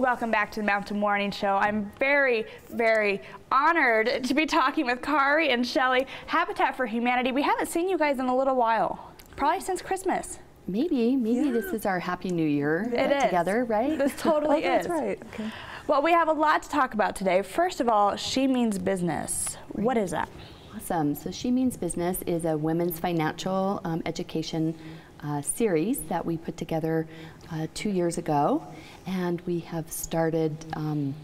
Welcome back to the Mountain Morning Show. I'm very, very honored to be talking with Kari and Shellie, Habitat for Humanity. We haven't seen you guys in a little while, probably since Christmas. Maybe, maybe yeah. this is our Happy New Year together, right? This totally oh, is. That's right. Okay. Well, we have a lot to talk about today. First of all, She Means Business. Right. What is that? Awesome. So She Means Business is a women's financial um, education uh, series that we put together uh, two years ago, and we have started um,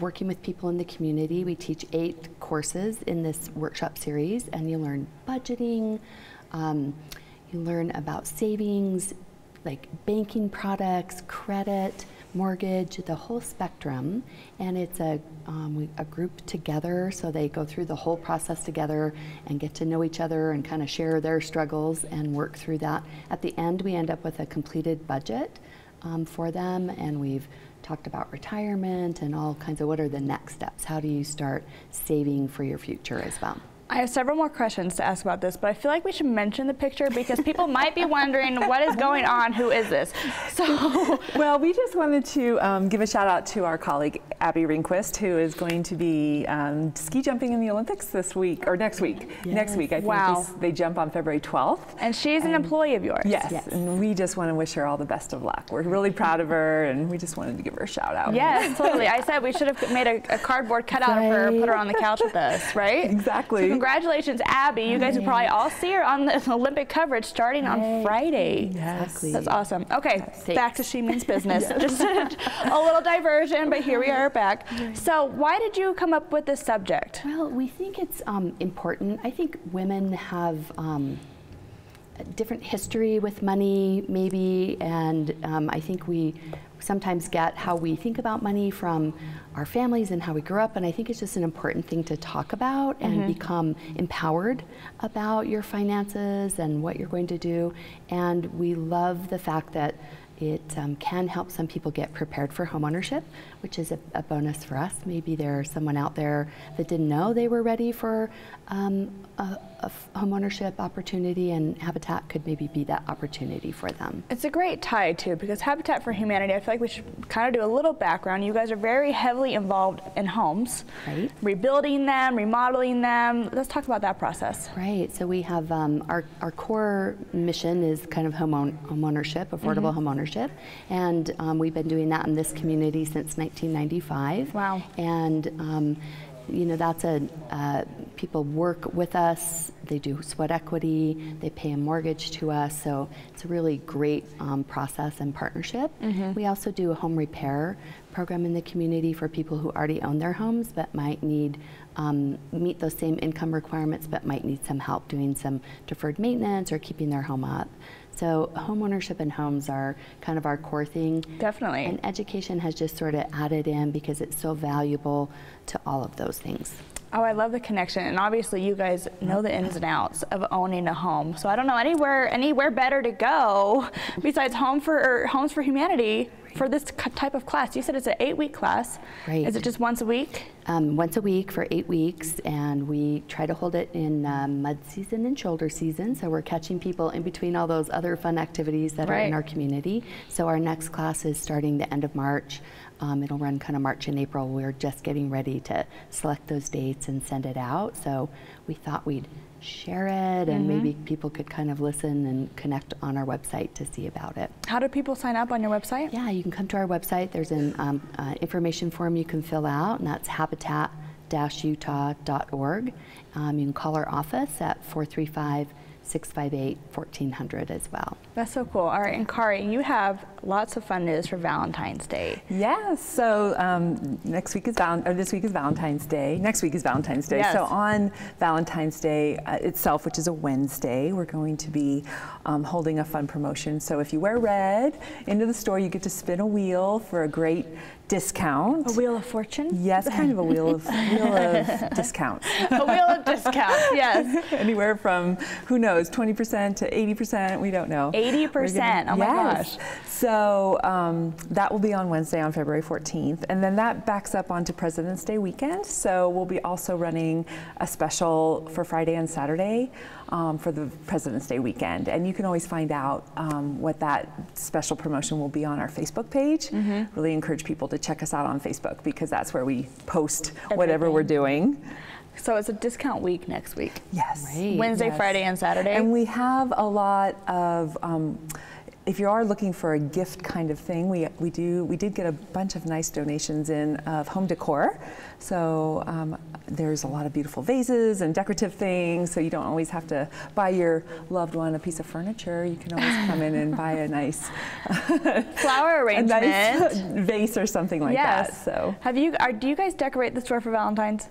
working with people in the community. We teach eight courses in this workshop series, and you learn budgeting, um, you learn about savings, like banking products, credit, mortgage, the whole spectrum. And it's a, um, a group together, so they go through the whole process together and get to know each other and kind of share their struggles and work through that. At the end, we end up with a completed budget um, for them, and we've talked about retirement and all kinds of what are the next steps. How do you start saving for your future as well? I have several more questions to ask about this, but I feel like we should mention the picture because people might be wondering what is going on, who is this? So, well, we just wanted to um, give a shout out to our colleague Abby Ringquist, who is going to be um, ski jumping in the Olympics this week or next week. Yes. Next week, I think wow. they jump on February 12th. And she's and an employee of yours. Yes, yes, and we just want to wish her all the best of luck. We're really proud of her, and we just wanted to give her a shout out. Yes, totally. I said we should have made a, a cardboard cutout right. of her, put her on the couch with us, right? Exactly. Congratulations, Abby. You guys will probably all see her on the Olympic coverage starting on Friday. Yes. Exactly. That's awesome. Okay, back to She Means Business. Just a, a little diversion, but here we are back. So why did you come up with this subject? Well, we think it's um, important. I think women have um, different history with money, maybe, and um, I think we sometimes get how we think about money from our families and how we grew up, and I think it's just an important thing to talk about and mm-hmm. become empowered about your finances and what you're going to do. And we love the fact that it um, can help some people get prepared for homeownership, which is a, a, bonus for us. Maybe there's someone out there that didn't know they were ready for um, a, a homeownership opportunity, and Habitat could maybe be that opportunity for them. It's a great tie too, because Habitat for Humanity. I feel like we should kind of do a little background. You guys are very heavily involved in homes, right? Rebuilding them, remodeling them. Let's talk about that process. Right. So we have um, our our core mission is kind of home homeownership, affordable mm -hmm. homeownership, and um, we've been doing that in this community since 1995. Wow. And um, you know, that's a, uh, people work with us, they do sweat equity, they pay a mortgage to us, so it's a really great um, process and partnership. Mm -hmm. We also do a home repair program in the community for people who already own their homes but might need, um, meet those same income requirements but might need some help doing some deferred maintenance or keeping their home up. So homeownership and homes are kind of our core thing. Definitely. And education has just sort of added in because it's so valuable to all of those things. Oh, I love the connection, and obviously you guys know the ins and outs of owning a home. So I don't know anywhere anywhere better to go besides Home for Homes for Humanity for this type of class? You said it's an eight-week class. Right. Is it just once a week? Um, once a week for eight weeks, and we try to hold it in um, mud season and shoulder season, so we're catching people in between all those other fun activities that right. are in our community. So our next class is starting the end of March. Um, it'll run kind of March and April. We're just getting ready to select those dates and send it out. So we thought we'd share it and mm -hmm. maybe people could kind of listen and connect on our website to see about it. How do people sign up on your website? Yeah, you can come to our website. There's an um, uh, information form you can fill out and that's habitat-utah.org. Um, you can call our office at 435 658 1400 as well. That's so cool. All right, and Kari, you have lots of fun news for Valentine's Day. Yes. So um, next week is val- or this week is Valentine's Day. Next week is Valentine's Day. Yes. So on Valentine's Day uh, itself, which is a Wednesday, we're going to be um, holding a fun promotion. So if you wear red into the store, you get to spin a wheel for a great discount. A wheel of fortune? Yes, kind of a wheel of wheel of discounts. a wheel of discounts, yes. Anywhere from who knows, 20% to 80%, we don't know. 80%, gonna, oh my yes. gosh. So um, that will be on Wednesday on February 14th. And then that backs up onto President's Day weekend. So we'll be also running a special for Friday and Saturday um, for the President's Day weekend. And you can always find out um, what that special promotion will be on our Facebook page. Really encourage people to check us out on Facebook because that's where we post whatever we're doing. So it's a discount week next week. Yes. Great. Wednesday, Yes. Friday, and Saturday. And we have a lot of. Um, if you are looking for a gift kind of thing, we, we do we did get a bunch of nice donations in of home decor. So um, there's a lot of beautiful vases and decorative things. So you don't always have to buy your loved one a piece of furniture. You can always come in and buy a nice Flower a arrangement. nice vase or something like yes. that. So have you? Are, do you guys decorate the store for Valentine's?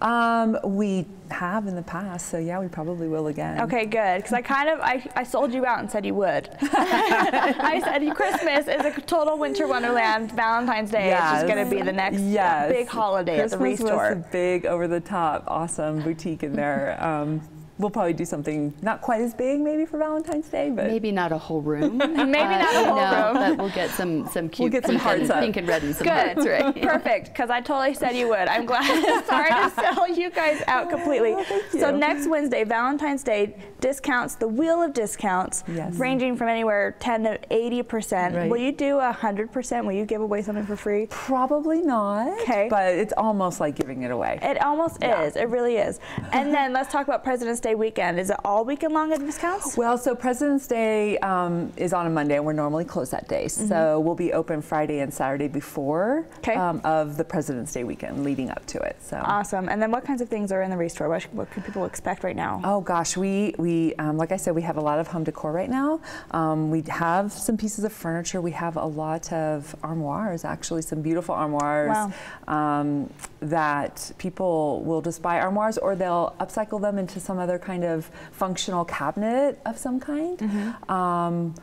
Um, we have in the past. So yeah, we probably will again. Okay, good. Because I kind of I, I sold you out and said you would. I said Christmas is a total winter wonderland. Valentine's Day is just going to be the next Yes. big holiday Christmas at the was a big, over the top, awesome boutique in there. Um, we'll probably do something not quite as big, maybe for Valentine's Day, but Maybe not a whole room. Maybe not a uh, whole room. But we'll get some some cute we'll get some pink, and, hearts up. pink and red and some Good, hearts, right? perfect. Because I totally said you would. I'm glad. Sorry to sell you guys out oh, completely. Oh, thank So next Wednesday, Valentine's Day discounts, the wheel of discounts, Yes. ranging from anywhere 10 to 80 percent. Right. Will you do 100 percent? Will you give away something for free? probably not. 'Kay. But it's almost like giving it away. It almost Yeah. is. It really is. And then let's talk about President's Day weekend. Is it all weekend long at discounts? Well, so President's Day um, is on a Monday, and we're normally closed that day. So we'll be open Friday and Saturday before 'Kay. um, of the President's Day weekend, leading up to it. So. Awesome. And then what kinds of things are in the restore? What, what can people expect right now? Oh gosh, we we um, like I said, we have a lot of home decor right now. Um, we have some pieces of furniture. We have a lot of armoires, actually, some beautiful armoires um, that people will just buy armoires, or they'll upcycle them into some other kind of functional cabinet of some kind. Um,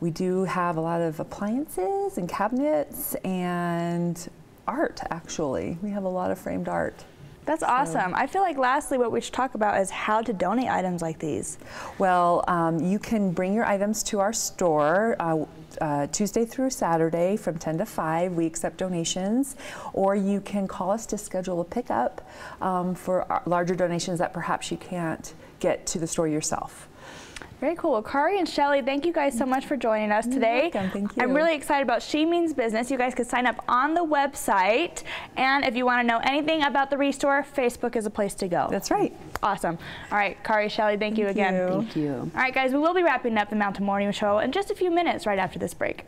we do have a lot of appliances and cabinets and art. Actually, we have a lot of framed art. That's awesome. I feel like lastly, what we should talk about is how to donate items like these. Well, um, you can bring your items to our store uh, uh, Tuesday through Saturday from 10 to 5. We accept donations, or you can call us to schedule a pickup um, for larger donations that perhaps you can't get to the store yourself. Very cool. Well, Kari and Shellie, thank you guys so mm. much for joining us today. welcome. Thank I'm really excited about She Means Business. You guys can sign up on the website. And if you want to know anything about the Restore, Facebook is a place to go. That's right. Awesome. All right, Kari, Shellie, thank, you again. you. Thank you. All right, guys, we will be wrapping up the Mountain Morning Show in just a few minutes right after this break.